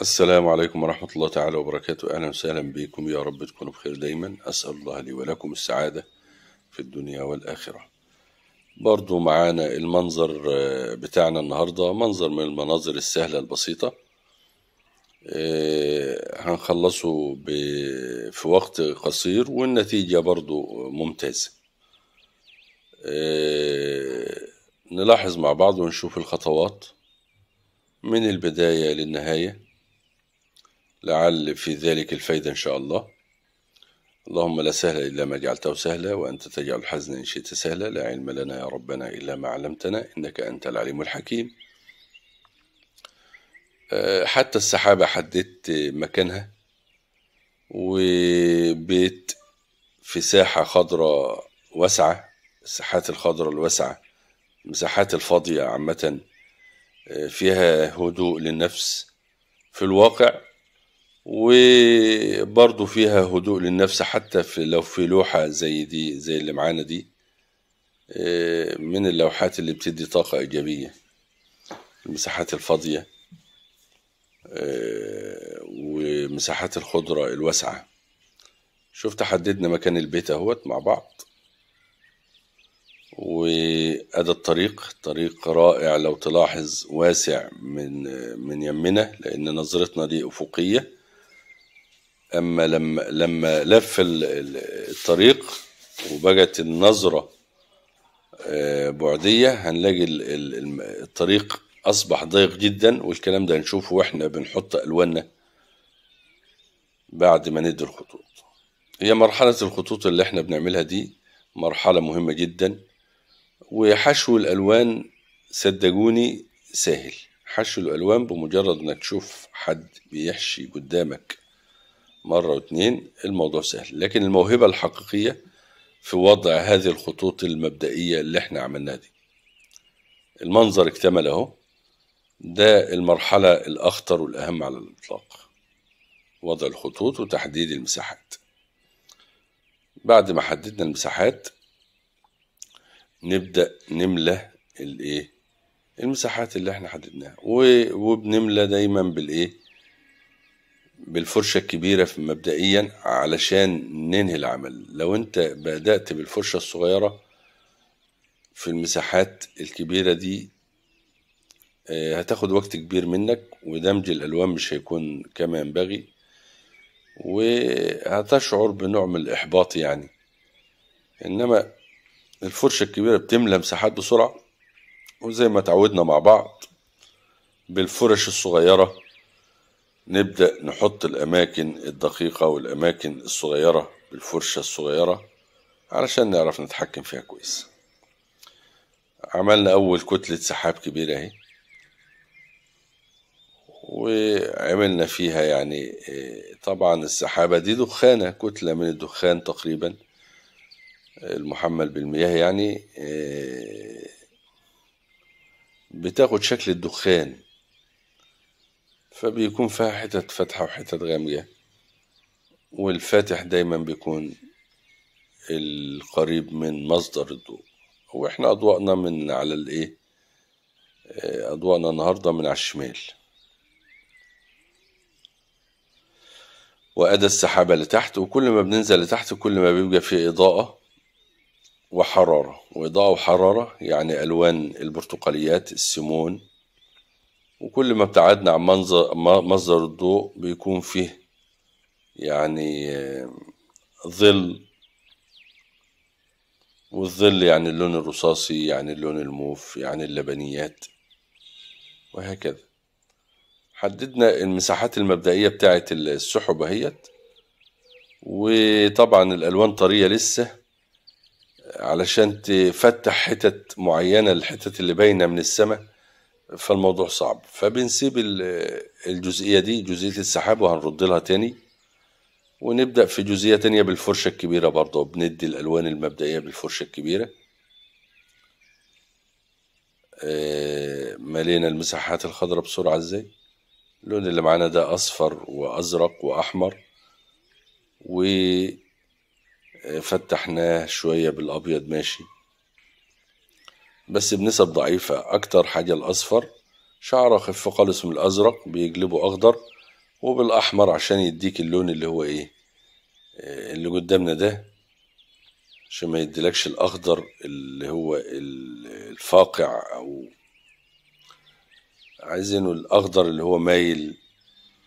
السلام عليكم ورحمة الله تعالى وبركاته. أهلا وسهلا بكم. يا رب تكونوا بخير دايما. أسأل الله لي ولكم السعادة في الدنيا والآخرة. برضو معانا المنظر آه، بتاعنا النهاردة منظر من المناظر السهلة البسيطة. آه، هنخلصه في وقت قصير والنتيجة برضو ممتازة. آه، نلاحظ مع بعض ونشوف الخطوات. من البداية للنهاية. لعل في ذلك الفايدة إن شاء الله. اللهم لا سهل إلا ما جعلته سهلا وأنت تجعل الحزن إن شئت سهلا. لا علم لنا يا ربنا إلا ما علمتنا إنك أنت العليم الحكيم. أه، حتى السحابة حددت مكانها وبيت في ساحة خضراء واسعة الساحات الخضراء الواسعة المساحات الفاضية عامة أه، فيها هدوء للنفس في الواقع. وبرضه فيها هدوء للنفس حتى في لو في لوحة زي دي زي اللي معانا دي آه، من اللوحات اللي بتدي طاقة إيجابية المساحات الفاضية آه، ومساحات الخضرة الواسعة. شفت حددنا مكان البيت أهوت مع بعض. وأدى الطريق طريق رائع لو تلاحظ واسع من من يمنا لأن نظرتنا دي أفقية. أما لما لما لف ال- ال- الطريق وبقت النظرة آه، بعدية هنلاقي الطريق أصبح ضيق جدا والكلام ده هنشوفه وإحنا بنحط ألواننا بعد ما ندي الخطوط. هي مرحلة الخطوط اللي إحنا بنعملها دي مرحلة مهمة جدا وحشو الألوان صدقوني سهل. حشو الألوان بمجرد إنك تشوف حد بيحشي قدامك. مرة واتنين الموضوع سهل. لكن الموهبة الحقيقية في وضع هذه الخطوط المبدئية اللي إحنا عملناها دي. المنظر اكتمل اهو. ده المرحلة الأخطر والأهم على الإطلاق. وضع الخطوط وتحديد المساحات. بعد ما حددنا المساحات نبدأ نملى الإيه؟ المساحات اللي إحنا حددناها. وبنملى دايما بالإيه؟ بالفرشة الكبيرة مبدئيا علشان ننهي العمل. لو أنت بدأت بالفرشة الصغيرة في المساحات الكبيرة دي آه، هتاخد وقت كبير منك ودمج الألوان مش هيكون كما ينبغي وهتشعر بنوع من الإحباط يعني. إنما الفرشة الكبيرة بتملى مساحات بسرعة وزي ما تعودنا مع بعض بالفرش الصغيرة نبدأ نحط الأماكن الدقيقة والأماكن الصغيرة بالفرشة الصغيرة علشان نعرف نتحكم فيها كويس. عملنا أول كتلة سحاب كبيرة أهي. وعملنا فيها يعني آه، طبعا السحابة دي دخانة كتلة من الدخان تقريبا المحمل بالمياه يعني آه، بتاخد شكل الدخان. فبيكون فيها حتت فاتحة وحتت غامقة والفاتح دايما بيكون القريب من مصدر الضوء. وإحنا اضواءنا من على الإيه؟ آه، اضواءنا النهارده من على الشمال. وأدى السحابة لتحت وكل ما بننزل لتحت كل ما بيبقى فيه إضاءة وحرارة. وإضاءة وحرارة يعني ألوان البرتقاليات السيمون وكل ما ابتعدنا عن منظر مصدر الضوء بيكون فيه يعني آه، ظل. والظل يعني اللون الرصاصي يعني اللون الموف يعني اللبنيات وهكذا. حددنا المساحات المبدئية بتاعة السحب اهيت وطبعا الألوان طرية لسه علشان تفتح حتت معينة الحتت اللي باينة من السماء. فالموضوع صعب. فبنسيب ال- الجزئية دي جزئية السحاب وهنرد لها تاني. ونبدأ في جزئية تانية بالفرشة الكبيرة برضه. بندي الألوان المبدئية بالفرشة الكبيرة. آه، ملينا المساحات الخضراء بسرعة إزاي؟ اللون اللي معانا ده أصفر وأزرق وأحمر. وفتحناه شوية بالأبيض ماشي. بس بنسب ضعيفة. أكتر حاجة الأصفر شعر خف خالص من الأزرق بيقلبه أخضر وبالأحمر عشان يديك اللون اللي هو إيه آه، اللي قدامنا ده عشان ما يديلكش الأخضر اللي هو ال- الفاقع أو عايزينه الأخضر اللي هو مايل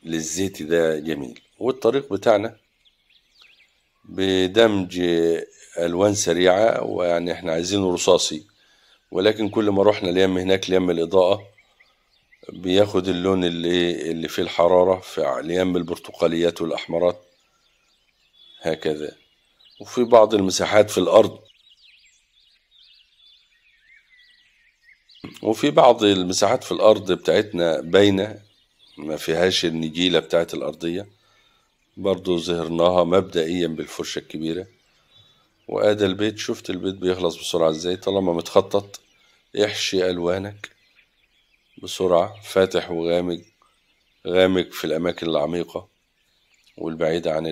للزيت ده جميل. والطريق بتاعنا بدمج ألوان سريعة ويعني إحنا عايزينه رصاصي. ولكن كل ما رحنا اليم هناك ليم الإضاءة بياخد اللون اللي اللي فيه الحرارة في ليم البرتقاليات والأحمرات. هكذا. وفي بعض المساحات في الأرض. وفي بعض المساحات في الأرض بتاعتنا باينة ما فيهاش النجيلة بتاعت الأرضية. برضو ظهرناها مبدئيا بالفرشة الكبيرة. وادي البيت شفت البيت بيخلص بسرعة إزاي؟ طالما متخطط احشي ألوانك بسرعة فاتح وغامق غامق في الأماكن العميقة والبعيدة عن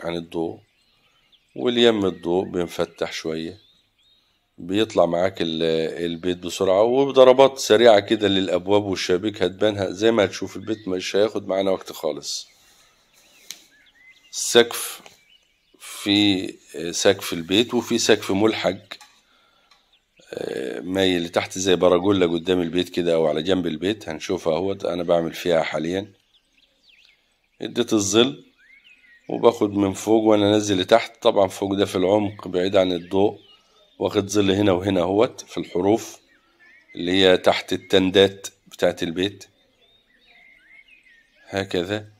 عن الضوء. واليم الضوء بنفتح شوية بيطلع معاك ال- البيت بسرعة وبضربات سريعة كده للأبواب والشبابيك هتبانها زي ما هتشوف البيت مش هياخد معانا وقت خالص. السقف في سقف البيت وفي سقف ملحق مايل لتحت زي براجولة قدام البيت كده أو على جنب البيت هنشوفها أهوت. أنا بعمل فيها حاليا. اديت الظل وباخد من فوق وأنا نازل لتحت. طبعا فوق ده في العمق بعيد عن الضوء واخد ظل هنا وهنا أهوت في الحروف اللي هي تحت التندات بتاعت البيت. هكذا.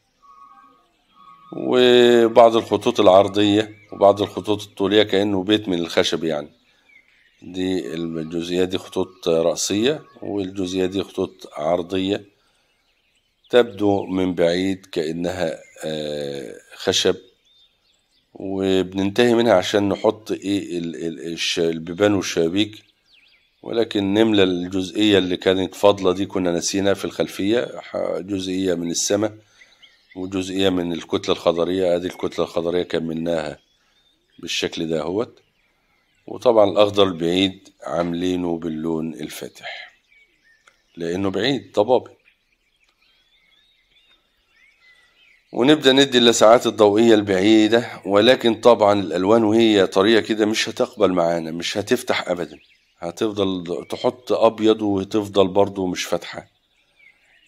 وبعض الخطوط العرضية وبعض الخطوط الطولية كأنه بيت من الخشب يعني. دي الجزئية دي خطوط رأسية والجزئية دي خطوط عرضية. تبدو من بعيد كأنها آه، خشب. وبننتهي منها عشان نحط إيه البيبان والشبابيك. ولكن نملى الجزئية اللي كانت فاضلة دي كنا نسيناها في الخلفية جزئية من السماء. وجزئية من الكتلة الخضرية ادي الكتلة الخضرية كملناها بالشكل ده أهوت. وطبعا الأخضر البعيد عاملينه باللون الفاتح لأنه بعيد ضبابي ونبدأ ندي اللسعات الضوئية البعيدة ولكن طبعا الألوان وهي طريقة كده مش هتقبل معانا مش هتفتح أبدا. هتفضل تحط أبيض وتفضل برضو مش فاتحة.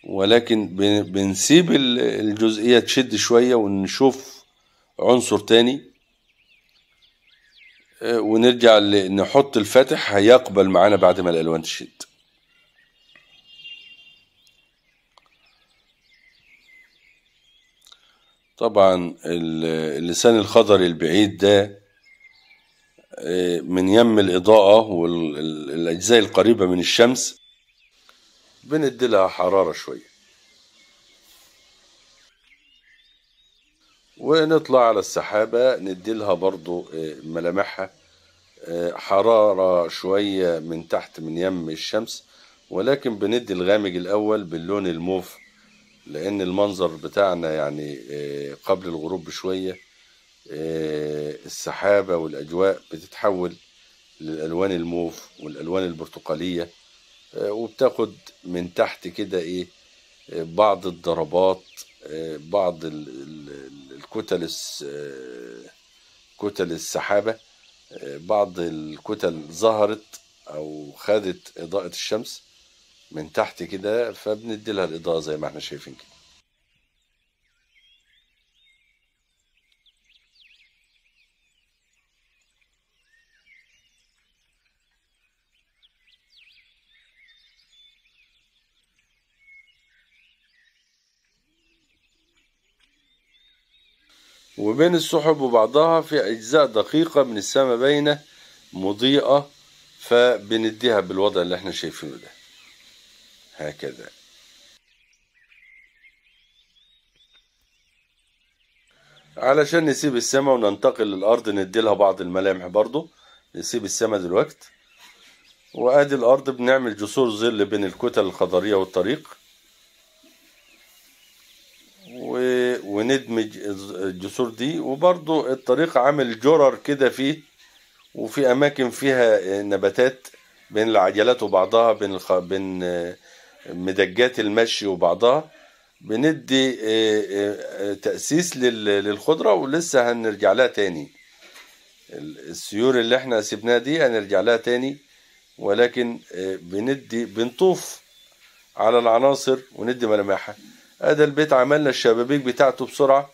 ولكن بن- بنسيب ال- الجزئية تشد شوية ونشوف عنصر تاني. آه، ونرجع نحط الفاتح هيقبل معانا بعد ما الألوان تشد. طبعا ال- اللسان الخضري البعيد ده آه، من يم الإضاءة والأجزاء القريبة من الشمس. بندي لها حرارة شوية ونطلع على السحابة ندي لها برضو آه، ملامحها. آه، حرارة شوية من تحت من يم الشمس. ولكن بندي الغامق الأول باللون الموف لأن المنظر بتاعنا يعني آه، قبل الغروب بشوية السحابة والأجواء بتتحول للألوان الموف والألوان البرتقالية. وبتاخد من تحت كده إيه آه، بعض الضربات آه، بعض ال- ال- الكتل آه، كتل السحابة آه، بعض الكتل ظهرت أو خدت إضاءة الشمس من تحت كده فبندي لها الإضاءة زي ما إحنا شايفين كده. وبين السحب وبعضها في أجزاء دقيقة من السماء باينة مضيئة فبنديها بالوضع اللي إحنا شايفينه ده. هكذا. علشان نسيب السماء وننتقل للأرض نديلها بعض الملامح برضو. نسيب السماء دلوقتي وأدي الأرض بنعمل جسور ظل بين الكتل الخضرية والطريق. وندمج الجسور دي. وبرضو الطريق عامل جرر كده فيه وفي أماكن فيها نباتات بين العجلات وبعضها بين الخ... بين مدجات المشي وبعضها. بندي آه، آه، آه، تأسيس لل- للخضرة ولسه هنرجع لها تاني. ال- السيور اللي إحنا سيبناها دي هنرجع لها تاني. ولكن آه، بندي بنطوف على العناصر وندي ملامحها. ادي البيت عملنا الشبابيك بتاعته بسرعة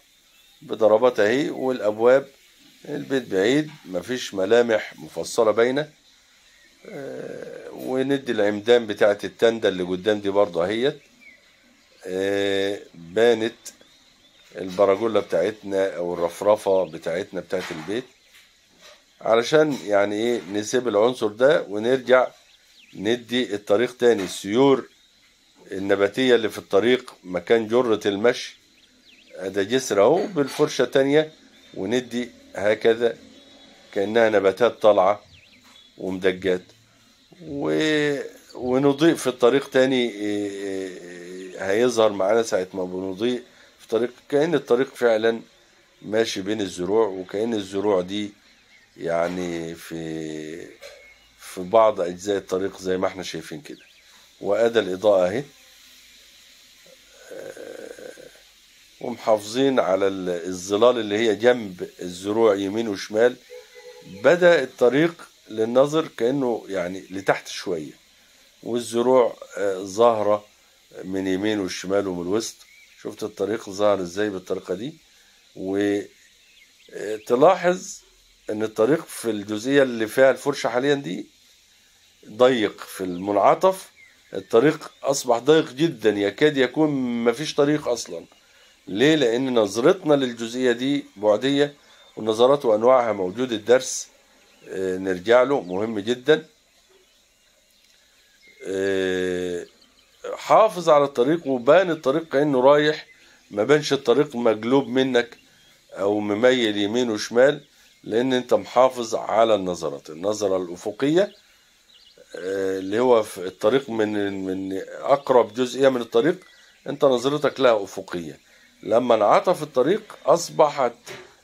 بضربات أهي والأبواب البيت بعيد مفيش ملامح مفصلة باينة آه، وندي العمدان بتاعة التندة اللي قدام دي برضه أهيت. آه، بانت البراجولة بتاعتنا أو الرفرفة بتاعتنا بتاعت البيت. علشان يعني إيه نسيب العنصر ده ونرجع ندي الطريق تاني السيور النباتية اللي في الطريق مكان جرة المشي ده جسر أهو بالفرشة تانية وندي هكذا كأنها نباتات طالعة ومدجات و... ونضيء في الطريق تاني إيه، إيه، هيظهر معانا ساعة ما بنضيء في طريق كأن الطريق فعلا ماشي بين الزروع وكأن الزروع دي يعني في في بعض أجزاء الطريق زي ما إحنا شايفين كده. وأدى الإضاءة أهي. ومحافظين على ال- الظلال اللي هي جنب الزروع يمين وشمال. بدأ الطريق للنظر كأنه يعني لتحت شوية والزروع آه، ظاهرة من يمين والشمال ومن الوسط. شفت الطريق ظهر إزاي بالطريقة دي؟ وتلاحظ إن الطريق في الجزئية اللي فيها الفرشة حاليا دي ضيق في المنعطف. الطريق أصبح ضيق جدا يكاد يكون مفيش طريق أصلا. ليه؟ لأن نظرتنا للجزئية دي بعدية والنظرات وأنواعها موجود الدرس آه، نرجع له مهم جدا. آه، حافظ على الطريق وبان الطريق كأنه رايح ما بانش الطريق مجلوب منك أو مميل يمين وشمال لأن أنت محافظ على النظرات. النظرة الأفقية آه، اللي هو في الطريق من من أقرب جزئية من الطريق أنت نظرتك لها أفقية. لما انعطف الطريق أصبحت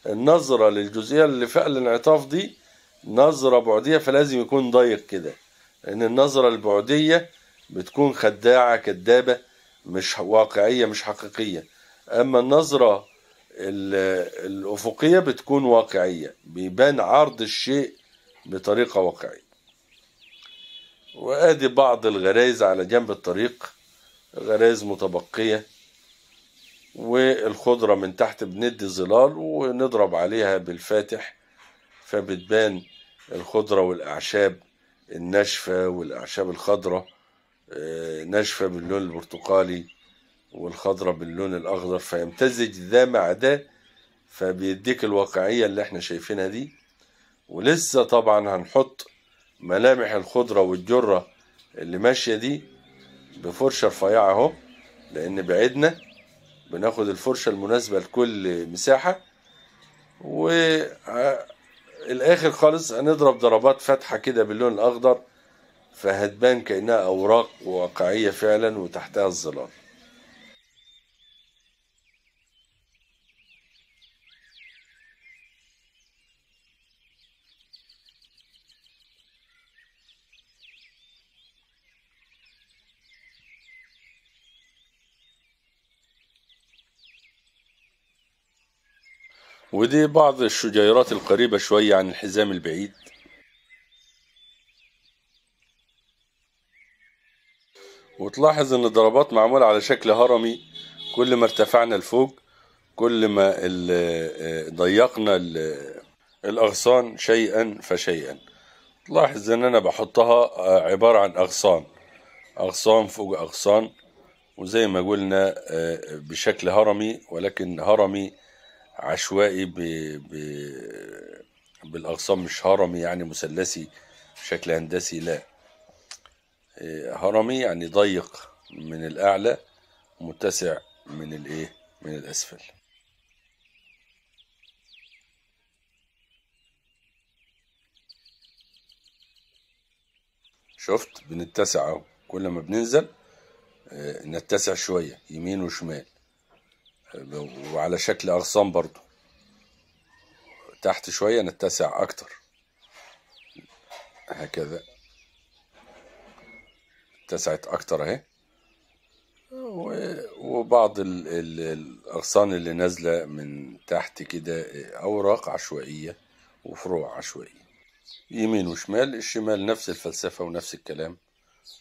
النظرة للجزئية اللي فيها الانعطاف دي نظرة بعدية فلازم يكون ضيق كده. لأن النظرة البعدية بتكون خداعة كدابة مش واقعية مش حقيقية. أما النظرة ال- الأفقية بتكون واقعية بيبان عرض الشيء بطريقة واقعية. وادي بعض الغرايز على جنب الطريق غرايز متبقية والخضرة من تحت بندي ظلال ونضرب عليها بالفاتح فبتبان الخضرة والأعشاب الناشفة والأعشاب الخضراء آه، ناشفة باللون البرتقالي والخضرة باللون الأخضر. فيمتزج ده مع ده فبيديك الواقعية اللي إحنا شايفينها دي. ولسه طبعا هنحط ملامح الخضرة والجرة اللي ماشية دي بفرشة رفيعة اهو لأن بعدنا بناخد الفرشة المناسبة لكل مساحة. والآخر خالص هنضرب ضربات فاتحة كده باللون الأخضر فهتبان كأنها أوراق واقعية فعلا وتحتها الظلال. ودي بعض الشجيرات القريبة شوية عن الحزام البعيد. وتلاحظ إن الضربات معمولة على شكل هرمي. كل ما ارتفعنا لفوق كل ما ال- ضيقنا ال- الأغصان شيئا فشيئا. تلاحظ إن أنا بحطها عبارة عن أغصان. أغصان فوق أغصان. وزي ما قلنا آه، بشكل هرمي ولكن هرمي عشوائي ب... ب... بالأغصان مش هرمي يعني مثلثي بشكل هندسي لا. آه، هرمي يعني ضيق من الأعلى متسع من الإيه؟ من الأسفل. شفت؟ بنتسع أهو. كل ما بننزل آه، نتسع شوية يمين وشمال. وعلى شكل أغصان برضو. تحت شوية نتسع أكتر. هكذا. اتسعت أكتر أهي. وبعض ال- ال- الأغصان اللي نازلة من تحت كده أوراق عشوائية وفروع عشوائية. يمين وشمال الشمال نفس الفلسفة ونفس الكلام.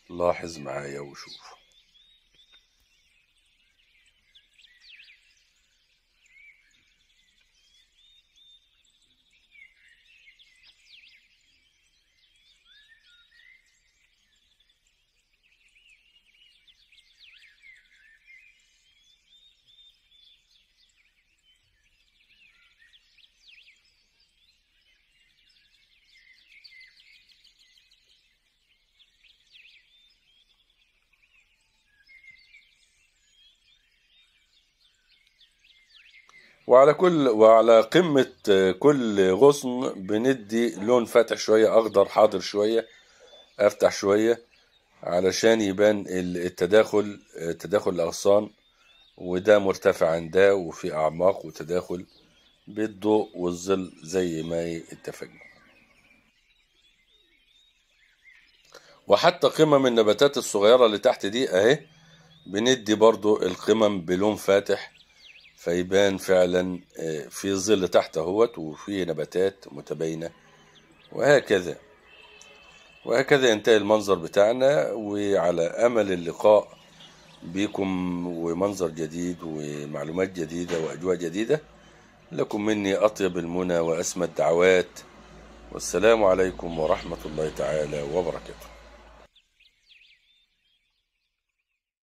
لاحظ معايا وشوف. وعلى كل وعلى قمة كل غصن بندي لون فاتح شوية أخضر حاضر شوية أفتح شوية علشان يبان التداخل تداخل الأغصان وده مرتفع عن ده وفي أعماق وتداخل بالضوء والظل زي ما اتفقنا. وحتى قمم النباتات الصغيرة اللي تحت دي أهي بندي برضو القمم بلون فاتح فيبان فعلا في ظل تحت أهوت وفي نباتات متباينة وهكذا. وهكذا ينتهي المنظر بتاعنا وعلى أمل اللقاء بكم ومنظر جديد ومعلومات جديدة وأجواء جديدة لكم مني أطيب المنى وأسمى الدعوات والسلام عليكم ورحمة الله تعالى وبركاته.